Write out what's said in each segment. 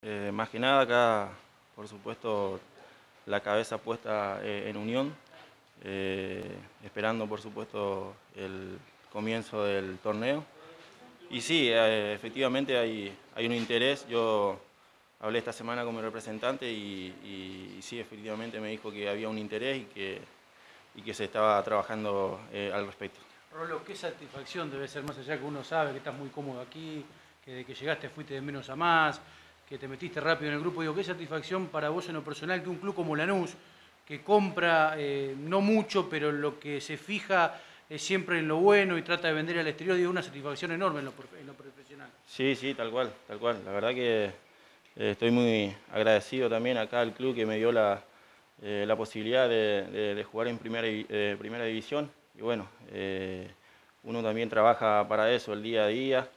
Eh, más que nada acá, por supuesto, la cabeza puesta eh, en unión, eh, esperando por supuesto el comienzo del torneo. Y sí, efectivamente hay, hay un interés, yo hablé esta semana con mi representante y, sí, efectivamente me dijo que había un interés y que, y que se estaba trabajando al respecto. Rolo, qué satisfacción debe ser, más allá que uno sabe que estás muy cómodo aquí, que desde que llegaste fuiste de menos a más, que te metiste rápido en el grupo. Digo, qué satisfacción para vos en lo personal que un club como Lanús, que compra eh, no mucho, pero lo que se fija es siempre en lo bueno y trata de vender al exterior, digo, una satisfacción enorme en lo, profesional. Sí, sí, tal cual, tal cual. La verdad que eh, estoy muy agradecido también acá al club que me dio la, eh, la posibilidad de, jugar en primera, primera división. Y bueno, uno también trabaja para eso el día a día,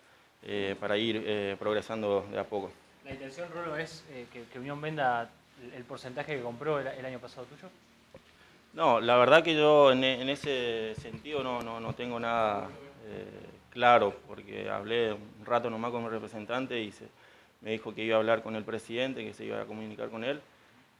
para ir progresando de a poco. ¿La intención, Rolo, es eh, que, Unión venda el porcentaje que compró el, año pasado tuyo? No, la verdad que yo en, ese sentido no, no, tengo nada eh, claro, porque hablé un rato nomás con mi representante y me dijo que iba a hablar con el presidente, que se iba a comunicar con él.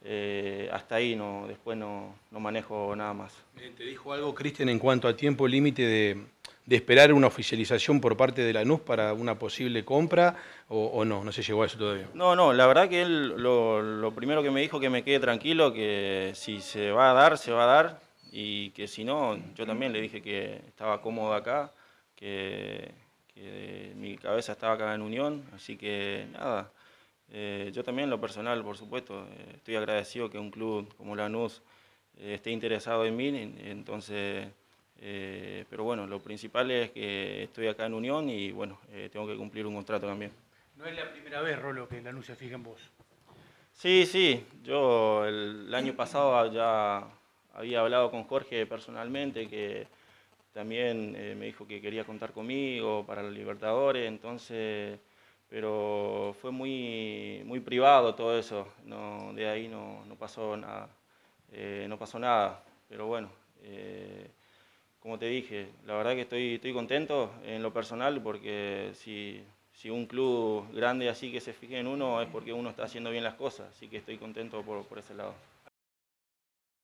Eh, hasta ahí, no, después no, no manejo nada más. ¿Te dijo algo, Cristian, en cuanto a tiempo límite de, de esperar una oficialización por parte de la NUS para una posible compra o, no? No se llegó a eso todavía. No, no, la verdad que él lo, primero que me dijo que me quede tranquilo, que si se va a dar, se va a dar y que si no, yo también le dije que estaba cómodo acá, que, mi cabeza estaba acá en Unión, así que nada. Eh, yo también, lo personal, por supuesto, eh, estoy agradecido que un club como Lanús eh, esté interesado en mí, entonces eh, pero bueno, lo principal es que estoy acá en Unión y bueno, eh, tengo que cumplir un contrato también. No es la primera vez, Rolo, que la anuncia fija en vos. Sí, sí, yo el, año pasado ya había hablado con Jorge personalmente, que también eh, me dijo que quería contar conmigo para los Libertadores, entonces, pero fue muy, muy privado todo eso, no, de ahí no, no pasó nada, no pasó nada, pero bueno como te dije, la verdad que estoy, contento en lo personal porque si, un club grande así que se fije en uno es porque uno está haciendo bien las cosas, así que estoy contento por ese lado.